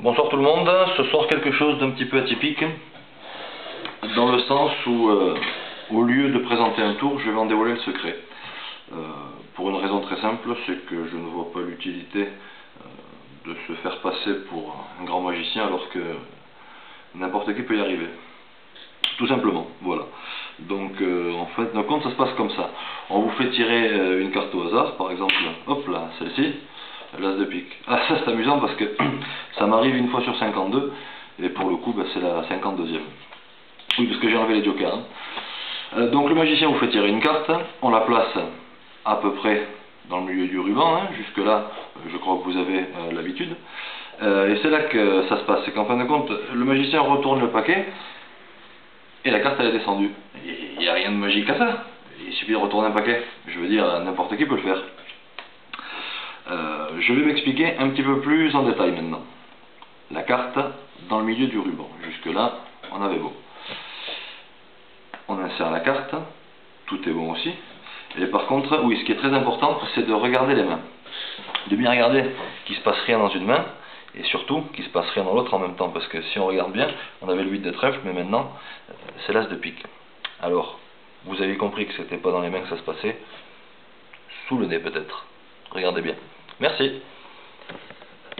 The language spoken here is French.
Bonsoir tout le monde, ce soir quelque chose d'un petit peu atypique, dans le sens où, euh, au lieu de présenter un tour, je vais en dévoiler le secret. Euh, pour une raison très simple, c'est que je ne vois pas l'utilité euh, de se faire passer pour un grand magicien alors que n'importe qui peut y arriver. Tout simplement, voilà. Donc en fait, dans compte ça se passe comme ça. On vous fait tirer une carte au hasard, par exemple, hop là, celle-ci, l'as de pique. Ah ça c'est amusant parce que ça m'arrive une fois sur 52 et pour le coup bah, c'est la 52e. Oui parce que j'ai enlevé les jokers. Hein. Euh, donc le magicien vous fait tirer une carte, on la place à peu près dans le milieu du ruban, hein. jusque là je crois que vous avez euh, l'habitude. Euh, et c'est là que ça se passe, c'est qu'en fin de compte le magicien retourne le paquet et la carte elle est descendue. Il n'y a rien de magique à ça, il suffit de retourner un paquet, je veux dire n'importe qui peut le faire. Euh, je vais m'expliquer un petit peu plus en détail maintenant. La carte dans le milieu du ruban. Jusque là, on avait beau. On insère la carte, tout est bon aussi. Et par contre, oui, ce qui est très important, c'est de regarder les mains. De bien regarder qu'il ne se passe rien dans une main, et surtout qu'il ne se passe rien dans l'autre en même temps. Parce que si on regarde bien, on avait le 8 de trèfle, mais maintenant, c'est l'as de pique. Alors, vous avez compris que c'était pas dans les mains que ça se passait, sous le nez peut-être. Regardez bien. Merci.